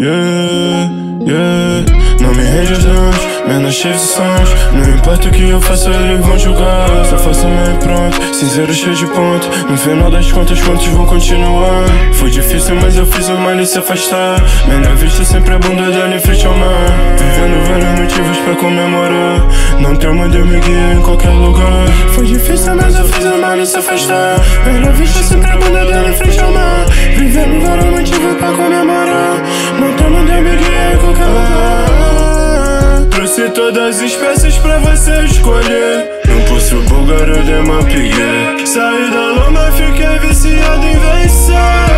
Yeah, yeah. Não me rejeitamos, menos cheios de sonhos. Não importa o que eu faça, eles vão julgar. Só faço meio pronto, cinzeiro cheio de ponto. No final das contas, quantos vão continuar? Foi difícil, mas eu fiz o mal se afastar. Melhor vista sempre a bunda dela em frente ao mar. Vivendo vários motivos pra comemorar. Não tem uma Deus me guia em qualquer lugar. Foi difícil, mas eu fiz o mal e se afastar. Melhor vista sempre a bunda dela em frente ao mar. Vivendo vários motivos pra comemorar. Todas as espécies pra você escolher. Não pulso búlgaro de uma piguê. Saí da lama, fiquei viciado em vencer.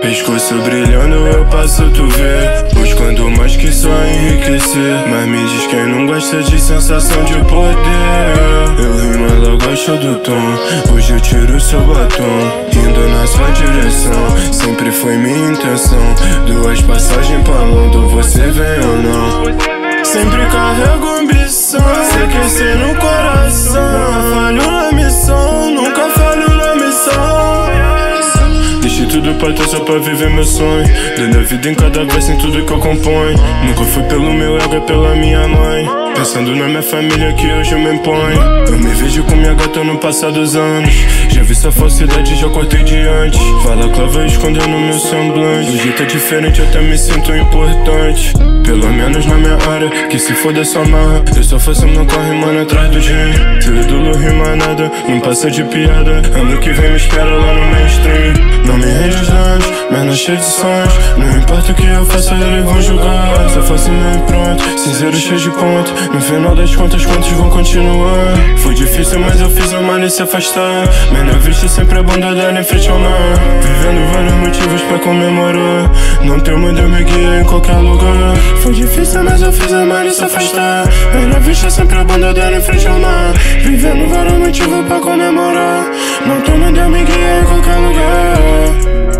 Pescoço brilhando, eu passo, tu vê. Buscando mais que só enriquecer. Mas me diz quem não gosta de sensação de poder. Eu rimo, ela gosta do tom. Hoje eu tiro seu batom. Indo na sua direção. Sempre foi minha intenção. Duas passagens pra Londres, você vem ou não? Sempre carrego ambição. Sei que ser no coração. Falho na missão, nunca falho na missão. Deixei tudo pra ter só pra viver meu sonho. Dando a vida em cada verso em tudo que eu componho. Nunca fui pelo meu ego, é pela minha mãe. Pensando na minha família que hoje eu me imponho. Eu me vejo com minha gata no passar dos anos. Já vi sua falsidade, já cortei diante. Fala clava escondendo meu semblante. O jeito é diferente, eu até me sinto importante. Pelo menos na minha área, que se foda só marra. Eu só faço meu corre, mano, atrás do gênio. Seu ídolo rima nada, não passa de piada. Ano que vem me espera lá no mainstream. Não me rende os danos, menos cheio de sonhos. Não importa o que eu faça, eles vão julgar. Só faço meio pronto, cinzeiro cheio de ponto. No final das contas, quantos vão continuar? Foi difícil, mas eu fiz o mal e se afastar. Menor vista sempre a em frente ao mar. Vivendo vários motivos pra comemorar. Não tem uma Deus me guia em qualquer lugar. Foi difícil, mas eu fiz o mal e se afastar. Menor vista sempre a em frente ao mar. Vivendo vários motivos pra comemorar. Não tem uma Deus me guia em qualquer lugar.